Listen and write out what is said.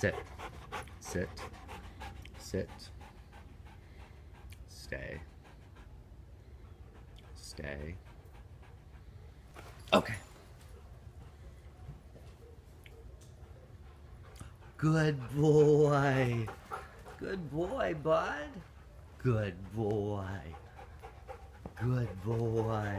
Sit. Sit. Sit. Stay. Stay. Okay. Good boy. Good boy, bud. Good boy. Good boy.